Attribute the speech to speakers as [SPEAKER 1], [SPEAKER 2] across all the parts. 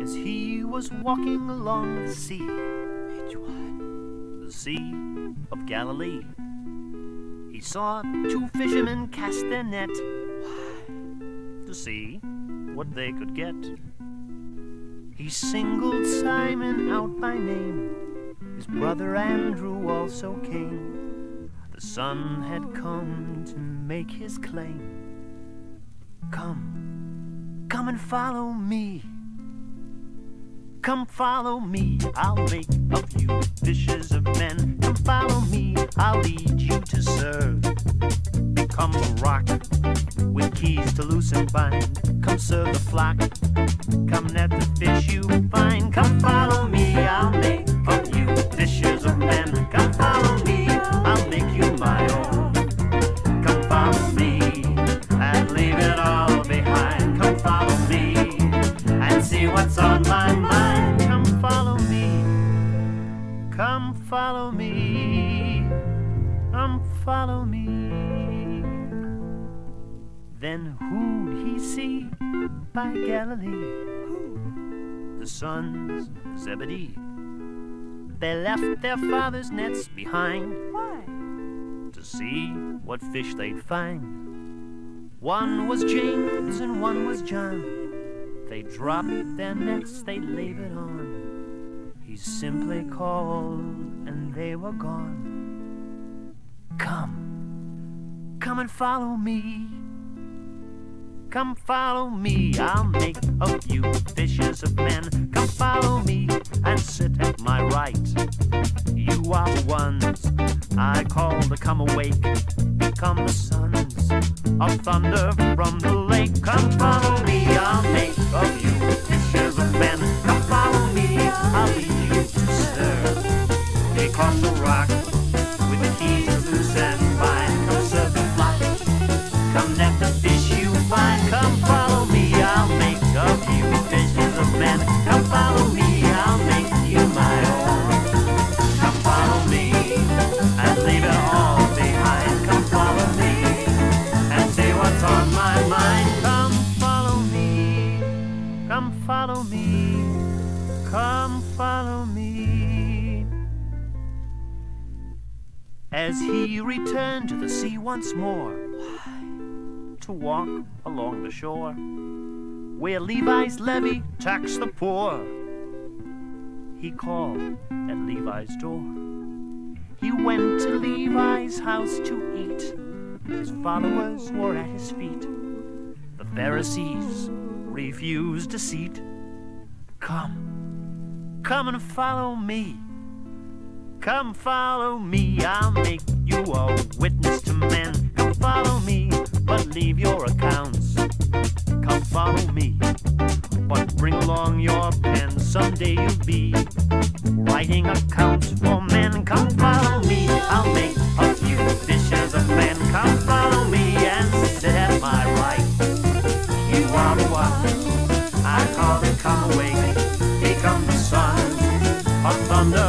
[SPEAKER 1] as he was walking along the sea, the Sea of Galilee. He saw two fishermen cast their net to see what they could get. He singled Simon out by name. His brother Andrew also came. The son had come to make his claim. Come, come and follow me. Come follow me, I'll make of you fishers of men. Come follow me, I'll lead you to serve. Become a rock with keys to loose and bind. Come serve the flock, come net the fish you find. Come follow me, I'll make me. Come follow me. Then who'd he see by Galilee? The sons of Zebedee. They left their father's nets behind
[SPEAKER 2] Why?
[SPEAKER 1] to see what fish they'd find. One was James and one was John. They dropped their nets, they labored on. Simply called and they were gone. Come, come and follow me. Come follow me, I'll make of you fishers of men. Come follow me and sit at my right. You are the ones I call to come awake. Become the sons of thunder from the lake. Come follow me, I'll make The rock with the keys loose and. Come the fish you find. Come follow me, I'll make of you of. Come follow me, I'll make you my own. Come follow me and leave it all behind. Come follow me and what's on my mind. Come follow me. Come follow me. Come follow me. As he returned to the sea once more to walk along the shore where Levi's levy taxed the poor. He called at Levi's door. He went to Levi's house to eat. His followers were at his feet. The Pharisees refused a seat. Come, come and follow me. Come follow me, I'll make you a witness to men. Come follow me, but leave your accounts. Come follow me, but bring along your pen. Someday you'll be writing accounts for of thunder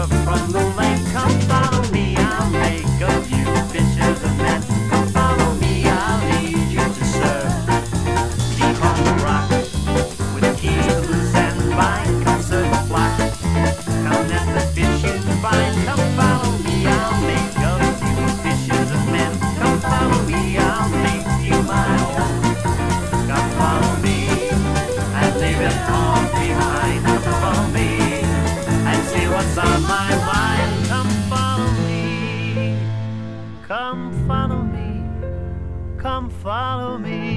[SPEAKER 1] follow me.